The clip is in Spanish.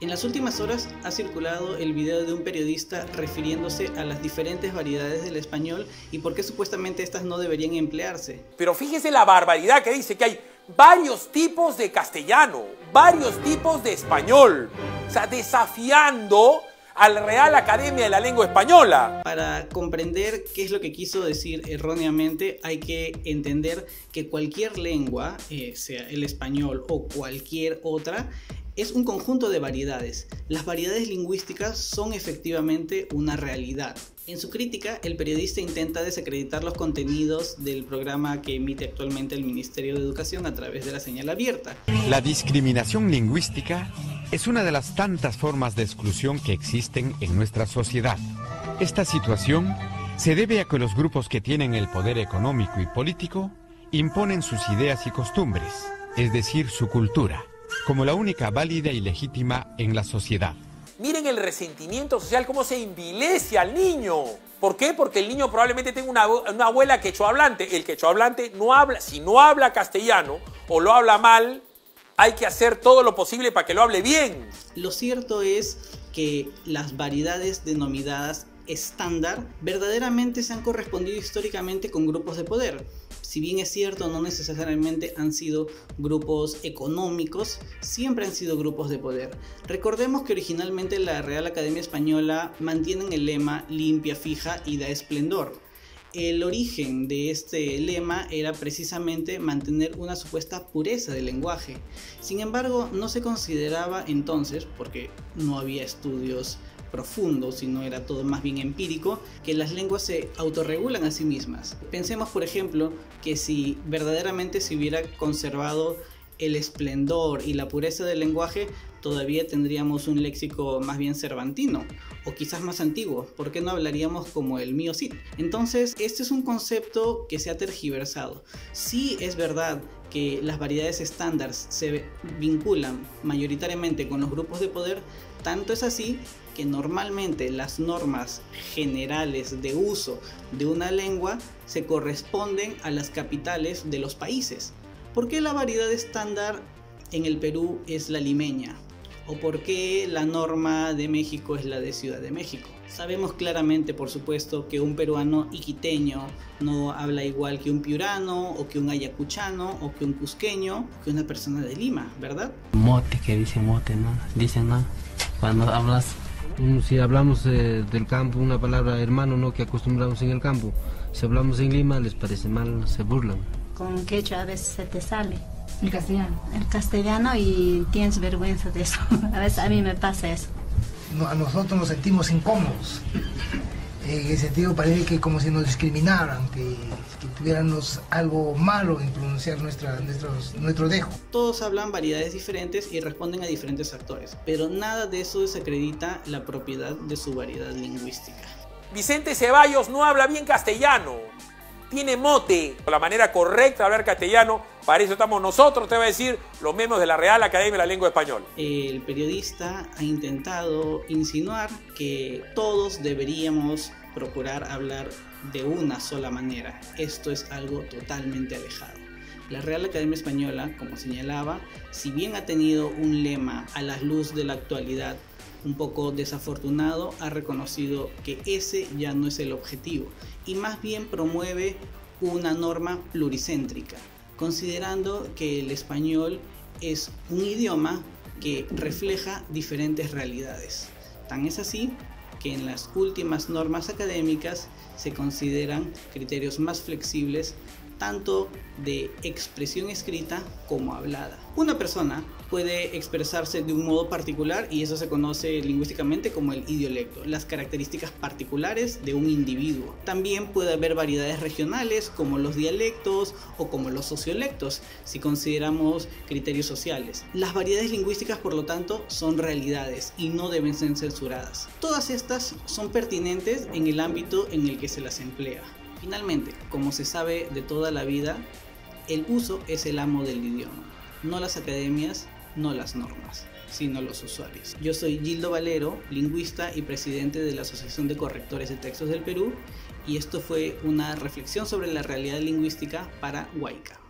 En las últimas horas ha circulado el video de un periodista refiriéndose a las diferentes variedades del español y por qué supuestamente estas no deberían emplearse. Pero fíjese la barbaridad que dice que hay varios tipos de castellano, varios tipos de español. O sea, desafiando a la Real Academia de la Lengua Española. Para comprender qué es lo que quiso decir erróneamente, hay que entender que cualquier lengua, eh, sea el español o cualquier otra, es un conjunto de variedades. Las variedades lingüísticas son efectivamente una realidad. En su crítica, el periodista intenta desacreditar los contenidos del programa que emite actualmente el Ministerio de Educación a través de la señal abierta. La discriminación lingüística es una de las tantas formas de exclusión que existen en nuestra sociedad. Esta situación se debe a que los grupos que tienen el poder económico y político imponen sus ideas y costumbres, es decir, su cultura como la única válida y legítima en la sociedad. Miren el resentimiento social, cómo se envilece al niño. ¿Por qué? Porque el niño probablemente tenga una, una abuela quechohablante. El quechohablante no habla, si no habla castellano o lo habla mal, hay que hacer todo lo posible para que lo hable bien. Lo cierto es que las variedades denominadas estándar verdaderamente se han correspondido históricamente con grupos de poder. Si bien es cierto, no necesariamente han sido grupos económicos, siempre han sido grupos de poder. Recordemos que originalmente la Real Academia Española mantiene el lema limpia, fija y da esplendor. El origen de este lema era precisamente mantener una supuesta pureza del lenguaje. Sin embargo, no se consideraba entonces, porque no había estudios profundo, sino era todo más bien empírico, que las lenguas se autorregulan a sí mismas. Pensemos, por ejemplo, que si verdaderamente se hubiera conservado el esplendor y la pureza del lenguaje, todavía tendríamos un léxico más bien cervantino o quizás más antiguo. ¿Por qué no hablaríamos como el mío? Entonces, este es un concepto que se ha tergiversado. Sí es verdad que las variedades estándar se vinculan mayoritariamente con los grupos de poder, tanto es así que normalmente las normas generales de uso de una lengua se corresponden a las capitales de los países. ¿Por qué la variedad estándar en el Perú es la limeña? ¿O por qué la norma de México es la de Ciudad de México? Sabemos claramente, por supuesto, que un peruano iquiteño no habla igual que un piurano, o que un ayacuchano, o que un cusqueño, o que una persona de Lima, ¿verdad? Mote, que dicen mote, ¿no? Dicen, ¿no? Cuando hablas Si hablamos eh, del campo, una palabra hermano, ¿no? Que acostumbramos en el campo. Si hablamos en Lima, les parece mal, se burlan. Con quechua a veces se te sale. El castellano. El castellano y tienes vergüenza de eso. A veces a mí me pasa eso. a nosotros nos sentimos incómodos. En ese sentido parece que como si nos discriminaran, que, que tuviéramos algo malo en pronunciar nuestra, nuestro dejo. Todos hablan variedades diferentes y responden a diferentes actores, pero nada de eso desacredita la propiedad de su variedad lingüística. Vicente Ceballos no habla bien castellano, tiene mote, la manera correcta de hablar castellano, para eso estamos nosotros, te va a decir, los miembros de la Real Academia de la Lengua Española. El periodista ha intentado insinuar que todos deberíamos procurar hablar de una sola manera. Esto es algo totalmente alejado. La Real Academia Española, como señalaba, si bien ha tenido un lema a la luz de la actualidad un poco desafortunado, ha reconocido que ese ya no es el objetivo y más bien promueve una norma pluricéntrica, considerando que el español es un idioma que refleja diferentes realidades. Tan es así que en las últimas normas académicas se consideran criterios más flexibles tanto de expresión escrita como hablada. Una persona puede expresarse de un modo particular y eso se conoce lingüísticamente como el idiolecto, las características particulares de un individuo. También puede haber variedades regionales como los dialectos o como los sociolectos, si consideramos criterios sociales. Las variedades lingüísticas, por lo tanto, son realidades y no deben ser censuradas. Todas estas son pertinentes en el ámbito en el que se las emplea. Finalmente, como se sabe de toda la vida, el uso es el amo del idioma, no las academias, no las normas, sino los usuarios. Yo soy Gildo Valero, lingüista y presidente de la Asociación de Correctores de Textos del Perú, y esto fue una reflexión sobre la realidad lingüística para Huayca.